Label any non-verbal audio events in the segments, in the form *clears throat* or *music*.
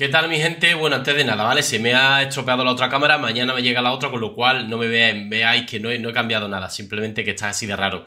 ¿Qué tal mi gente? Bueno, antes de nada, ¿vale? Se me ha estropeado la otra cámara, mañana me llega la otra, con lo cual no me veáis, que no he, cambiado nada, simplemente que está así de raro.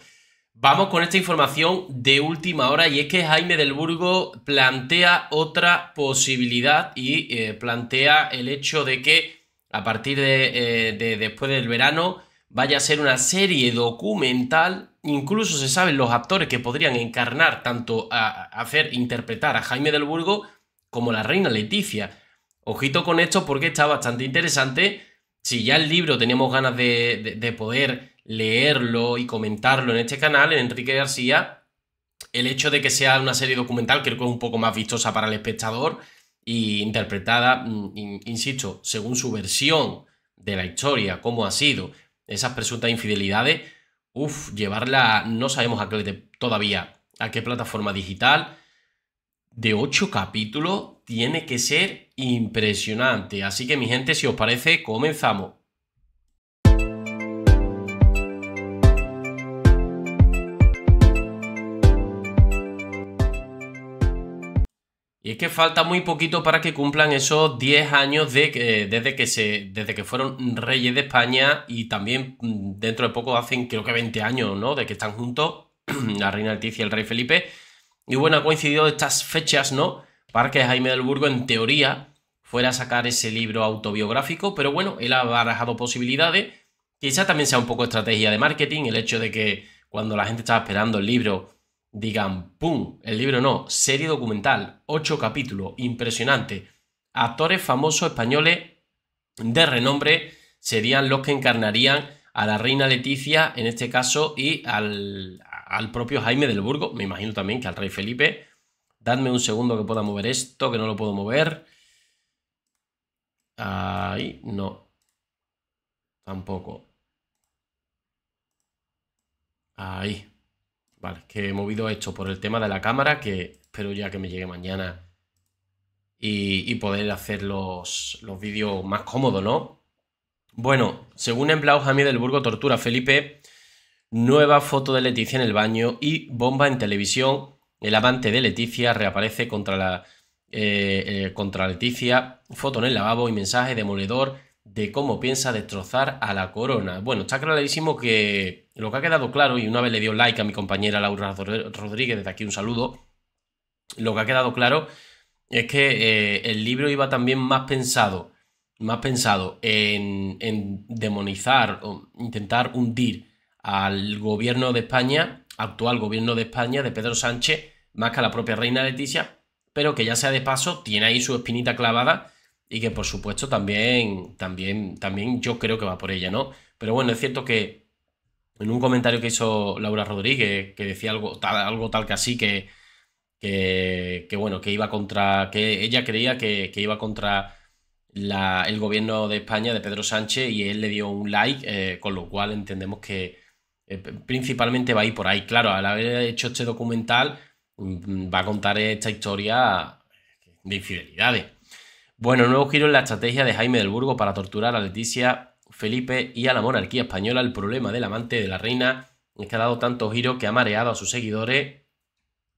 Vamos con esta información de última hora y es que Jaime del Burgo plantea otra posibilidad y eh, plantea el hecho de que a partir de, eh, de, después del verano vaya a ser una serie documental, incluso se saben los actores que podrían encarnar tanto a hacer interpretar a Jaime del Burgo como la reina Leticia. Ojito con esto porque está bastante interesante. Si ya el libro teníamos ganas de, poder leerlo y comentarlo en este canal, en Enrique García, el hecho de que sea una serie documental creo que es un poco más vistosa para el espectador y interpretada, mm, insisto, según su versión de la historia, cómo ha sido esas presuntas infidelidades, uff, llevarla, no sabemos a qué, todavía a qué plataforma digital, de 8 capítulos tiene que ser impresionante. Así que mi gente, si os parece, comenzamos. Y es que falta muy poquito para que cumplan esos 10 años de que, desde, que se, desde que fueron reyes de España y también mm, dentro de poco hacen creo que 20 años, ¿no? De que están juntos *clears throat* la reina Leticia y el rey Felipe. Y bueno, ha coincidido estas fechas, ¿no? Para que Jaime del Burgo, en teoría, fuera a sacar ese libro autobiográfico, pero bueno, él ha barajado posibilidades. Quizá también sea un poco estrategia de marketing, el hecho de que cuando la gente estaba esperando el libro, digan, ¡pum! El libro no, serie documental, ocho capítulos, impresionante. Actores famosos españoles de renombre serían los que encarnarían a la reina Leticia, en este caso, y al, al propio Jaime del Burgo, me imagino también que al rey Felipe. Dadme un segundo que pueda mover esto, que no lo puedo mover. Ahí, no. Tampoco. Ahí. Vale, que he movido esto por el tema de la cámara, que espero ya que me llegue mañana y, poder hacer los, los vídeos más cómodos, ¿no? Bueno, según empleado Jaime del Burgo tortura Felipe Nueva foto de Leticia en el baño y bomba en televisión. El amante de Leticia reaparece contra, la, eh, eh, contra Leticia. Foto en el lavabo y mensaje demoledor de cómo piensa destrozar a la corona. Bueno, está clarísimo que lo que ha quedado claro, y una vez le dio like a mi compañera Laura Rodríguez, desde aquí un saludo, lo que ha quedado claro es que eh, el libro iba también más pensado, más pensado en, en demonizar o intentar hundir al gobierno de España, actual gobierno de España, de Pedro Sánchez, más que a la propia reina Leticia, pero que ya sea de paso, tiene ahí su espinita clavada y que por supuesto también, también, también yo creo que va por ella, ¿no? Pero bueno, es cierto que en un comentario que hizo Laura Rodríguez, que decía algo tal, algo tal que así, que, que, bueno, que iba contra, que ella creía que, iba contra el gobierno de España, de Pedro Sánchez, y él le dio un like, eh, con lo cual entendemos que, eh, principalmente va a ir por ahí. Claro, al haber hecho este documental, mm, va a contar esta historia de infidelidades. Bueno, nuevo giro en la estrategia de Jaime del Burgo para torturar a Leticia, Felipe y a la monarquía española. El problema del amante de la reina es que ha dado tanto giro que ha mareado a sus seguidores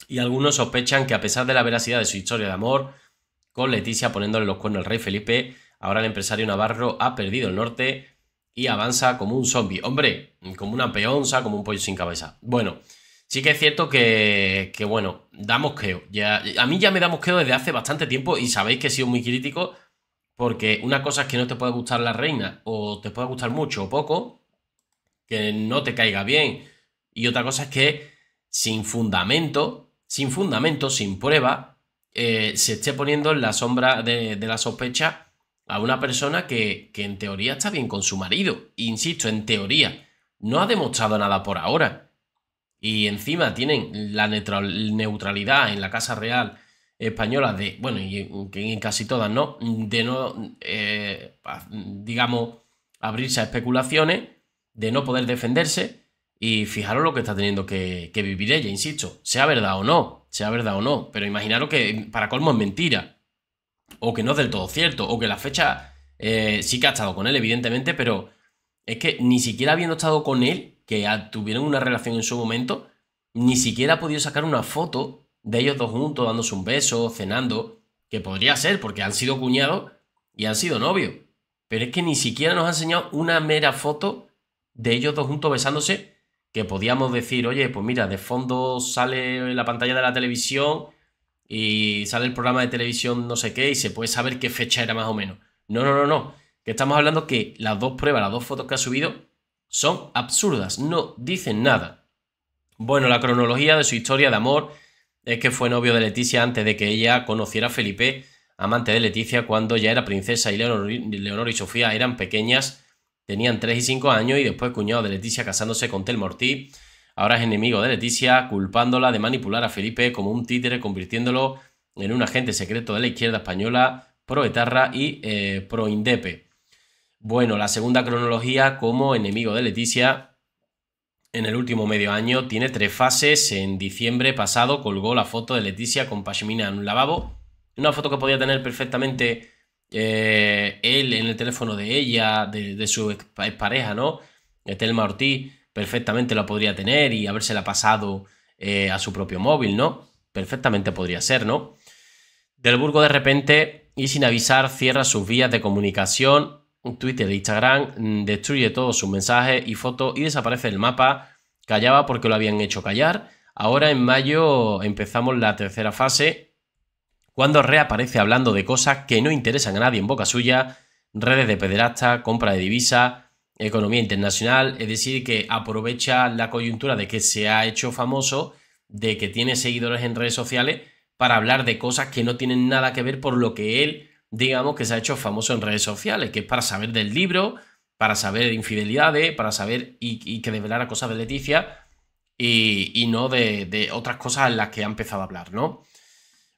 y algunos sospechan que a pesar de la veracidad de su historia de amor, con Leticia poniéndole los cuernos al rey Felipe, ahora el empresario Navarro ha perdido el norte y avanza como un zombie. Hombre, como una peonza, como un pollo sin cabeza. Bueno, sí que es cierto que, que bueno, da mosqueo. Ya, a mí ya me da mosqueo desde hace bastante tiempo y sabéis que he sido muy crítico porque una cosa es que no te puede gustar la reina o te puede gustar mucho o poco, que no te caiga bien. Y otra cosa es que sin fundamento, sin fundamento, sin prueba, eh, se esté poniendo en la sombra de, de la sospecha a una persona que, en teoría está bien con su marido. Insisto, en teoría. No ha demostrado nada por ahora. Y encima tienen la neutralidad en la Casa Real española de, bueno, y en casi todas, ¿no? De no, eh, digamos, abrirse a especulaciones, de no poder defenderse. Y fijaros lo que está teniendo que, que vivir ella, insisto, sea verdad o no, sea verdad o no, pero imaginaros que para colmo es mentira o que no es del todo cierto, o que la fecha eh, sí que ha estado con él, evidentemente, pero es que ni siquiera habiendo estado con él, que tuvieron una relación en su momento, ni siquiera ha podido sacar una foto de ellos dos juntos, dándose un beso, cenando, que podría ser, porque han sido cuñados y han sido novios. Pero es que ni siquiera nos ha enseñado una mera foto de ellos dos juntos besándose, que podíamos decir, oye, pues mira, de fondo sale la pantalla de la televisión y sale el programa de televisión no sé qué y se puede saber qué fecha era más o menos. No, no, no, no. Que estamos hablando que las dos pruebas, las dos fotos que ha subido son absurdas, no dicen nada. Bueno, la cronología de su historia de amor es que fue novio de Leticia antes de que ella conociera a Felipe, amante de Leticia, cuando ya era princesa y Leonor, y Sofía eran pequeñas, tenían 3 y 5 años y después cuñado de Leticia casándose con Telma Ortiz ahora es enemigo de Leticia, culpándola de manipular a Felipe como un títere, convirtiéndolo en un agente secreto de la izquierda española, pro-etarra y eh, pro-indepe. Bueno, la segunda cronología como enemigo de Leticia en el último medio año tiene tres fases. En diciembre pasado colgó la foto de Leticia con Pashmina en un lavabo. Una foto que podía tener perfectamente eh, él en el teléfono de ella, de, su pareja, ¿no? Telma Ortiz perfectamente la podría tener y habérsela pasado eh, a su propio móvil, ¿no? Perfectamente podría ser, ¿no? Del Burgo de repente y sin avisar cierra sus vías de comunicación, Twitter e Instagram, mm, destruye todos sus mensajes y fotos y desaparece del mapa. Callaba porque lo habían hecho callar. Ahora en mayo empezamos la tercera fase, cuando reaparece hablando de cosas que no interesan a nadie en boca suya, redes de pederasta, compra de divisas, economía internacional, es decir, que aprovecha la coyuntura de que se ha hecho famoso, de que tiene seguidores en redes sociales, para hablar de cosas que no tienen nada que ver por lo que él, digamos, que se ha hecho famoso en redes sociales, que es para saber del libro, para saber de infidelidades, para saber y, que develara cosas de Leticia y, no de, de, otras cosas en las que ha empezado a hablar, ¿no?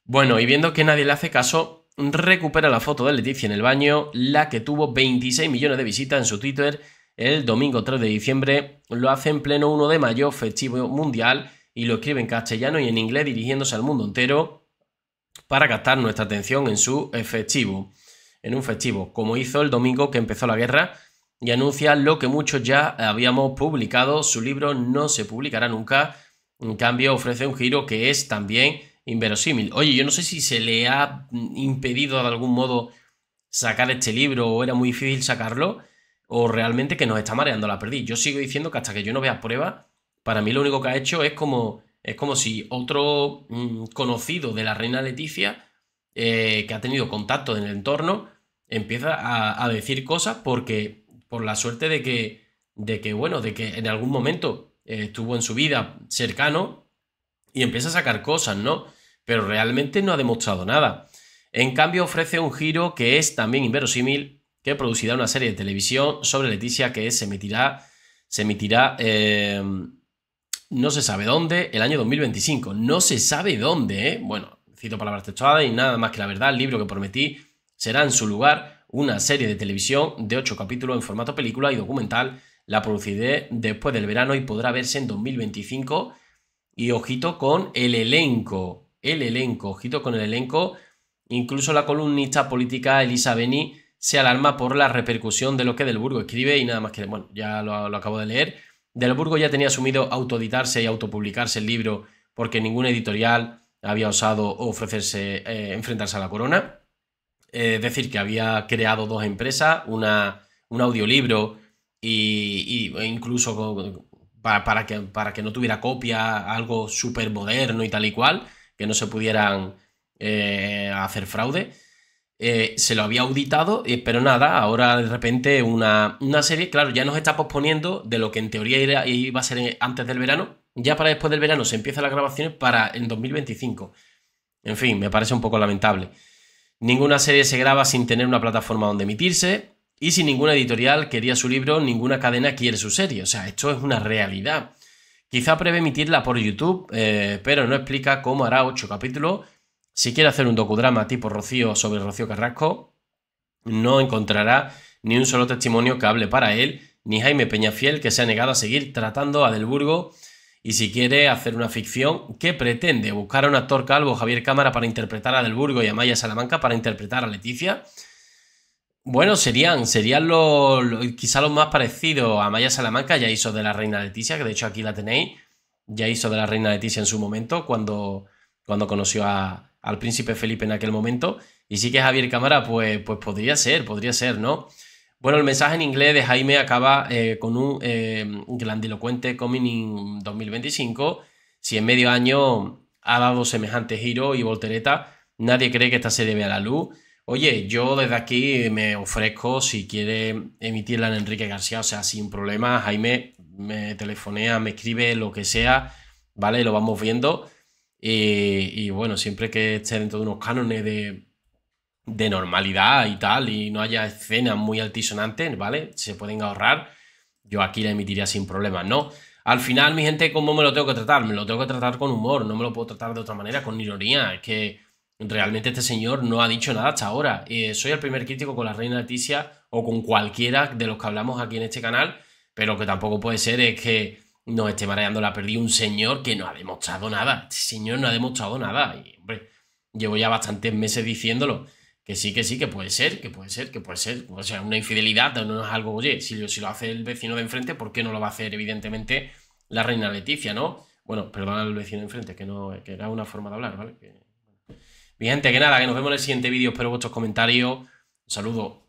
Bueno, y viendo que nadie le hace caso, recupera la foto de Leticia en el baño, la que tuvo 26 millones de visitas en su Twitter el domingo 3 de diciembre, lo hace en pleno 1 de mayo, festivo mundial, y lo escribe en castellano y en inglés dirigiéndose al mundo entero para captar nuestra atención en su festivo, en un festivo, como hizo el domingo que empezó la guerra, y anuncia lo que muchos ya habíamos publicado, su libro no se publicará nunca, en cambio ofrece un giro que es también inverosímil. Oye, yo no sé si se le ha impedido de algún modo sacar este libro o era muy difícil sacarlo o realmente que nos está mareando la perdiz. Yo sigo diciendo que hasta que yo no vea pruebas, para mí lo único que ha hecho es como, es como si otro mm, conocido de la reina Leticia, eh, que ha tenido contacto en el entorno, empieza a, decir cosas porque, por la suerte de que, de que, bueno, de que en algún momento eh, estuvo en su vida cercano y empieza a sacar cosas, ¿no? Pero realmente no ha demostrado nada. En cambio, ofrece un giro que es también inverosímil, que producirá una serie de televisión sobre Leticia que se emitirá, se eh, no se sabe dónde, el año 2025. No se sabe dónde, ¿eh? Bueno, cito palabras textuales y nada más que la verdad, el libro que prometí será en su lugar una serie de televisión de 8 capítulos en formato película y documental. La produciré después del verano y podrá verse en 2025. Y ojito con el elenco el elenco. Ojito con el elenco. Incluso la columnista política Elisa Beni se alarma por la repercusión de lo que Del Burgo escribe y nada más que, bueno, ya lo, acabo de leer. Del Burgo ya tenía asumido autoeditarse y autopublicarse el libro porque ningún editorial había osado ofrecerse, eh, enfrentarse a la corona. es decir, que había creado dos empresas, una, un audiolibro y, e incluso para, que, para que no tuviera copia, algo súper moderno y tal y cual que no se pudieran eh, hacer fraude. Eh, se lo había auditado, eh, pero nada, ahora de repente una, serie, claro, ya nos está posponiendo de lo que en teoría iba a ser antes del verano, ya para después del verano se empiezan las grabaciones para en 2025. En fin, me parece un poco lamentable. Ninguna serie se graba sin tener una plataforma donde emitirse y si ninguna editorial quería su libro, ninguna cadena quiere su serie. O sea, esto es una realidad. Quizá prevé emitirla por YouTube, eh, pero no explica cómo hará ocho capítulos. Si quiere hacer un docudrama tipo Rocío sobre Rocío Carrasco, no encontrará ni un solo testimonio que hable para él, ni Jaime Peñafiel, que se ha negado a seguir tratando a Del Burgo. Y si quiere hacer una ficción que pretende buscar a un actor calvo, Javier Cámara, para interpretar a Del Burgo y a Maya Salamanca para interpretar a Leticia, bueno, serían, serían los, quizá los más parecidos a Maya Salamanca, ya hizo de la Reina Leticia, que de hecho aquí la tenéis, ya hizo de la Reina Leticia en su momento, cuando, cuando conoció a, al príncipe Felipe en aquel momento. Y sí que Javier Cámara, pues, pues podría ser, podría ser, ¿no? Bueno, el mensaje en inglés de Jaime acaba eh, con un eh, grandilocuente coming in 2025. Si en medio año ha dado semejante giro y voltereta, nadie cree que esta serie vea la luz. Oye, yo desde aquí me ofrezco, si quiere emitirla en Enrique García, o sea, sin problema, Jaime me telefonea, me escribe, lo que sea, ¿vale? Lo vamos viendo. y bueno, siempre que esté dentro de unos cánones de, de normalidad y tal, y no haya escenas muy altisonantes, ¿vale? Se pueden ahorrar. Yo aquí la emitiría sin problemas, ¿no? Al final, mi gente, ¿cómo me lo tengo que tratar? Me lo tengo que tratar con humor, no me lo puedo tratar de otra manera, con ironía. Es que realmente este señor no ha dicho nada hasta ahora. Eh, soy el primer crítico con la reina Leticia o con cualquiera de los que hablamos aquí en este canal, pero que tampoco puede ser es que nos esté mareando la perdida un señor que no ha demostrado nada. Este señor no ha demostrado nada. Y, hombre, llevo ya bastantes meses diciéndolo que sí, que sí, que puede ser, que puede ser, que puede ser. O sea, una infidelidad no es algo, oye, si, si lo hace el vecino de enfrente, ¿por qué no lo va a hacer, evidentemente, la reina Leticia, ¿no? Bueno, perdona al vecino de enfrente, que no que era una forma de hablar, ¿vale? Mi gente, que nada, que nos vemos en el siguiente vídeo, espero vuestros comentarios. Un saludo.